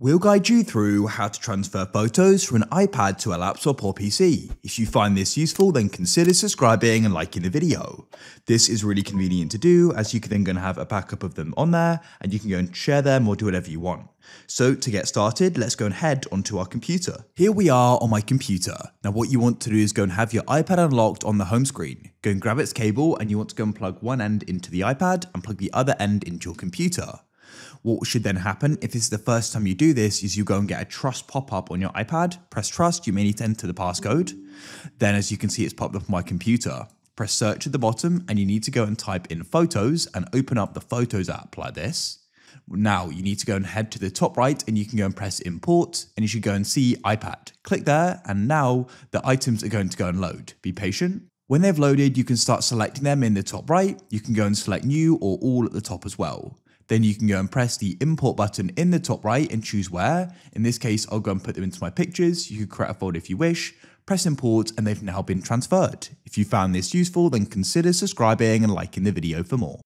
We'll guide you through how to transfer photos from an iPad to a laptop or PC. If you find this useful, then consider subscribing and liking the video. This is really convenient to do as you can then go and have a backup of them on there and you can go and share them or do whatever you want. So to get started, let's go and head onto our computer. Here we are on my computer. Now what you want to do is go and have your iPad unlocked on the home screen. Go and grab its cable and you want to go and plug one end into the iPad and plug the other end into your computer. What should then happen if this is the first time you do this is you go and get a trust pop-up on your iPad, press trust, you may need to enter the passcode. Then as you can see, it's popped up on my computer. Press search at the bottom and you need to go and type in photos and open up the photos app like this. Now you need to go and head to the top right and you can go and press import and you should go and see iPad. Click there and now the items are going to go and load. Be patient. When they've loaded, you can start selecting them in the top right. You can go and select new or all at the top as well. Then you can go and press the import button in the top right and choose where. In this case, I'll go and put them into my pictures. You could create a folder if you wish, press import, and they've now been transferred. If you found this useful, then consider subscribing and liking the video for more.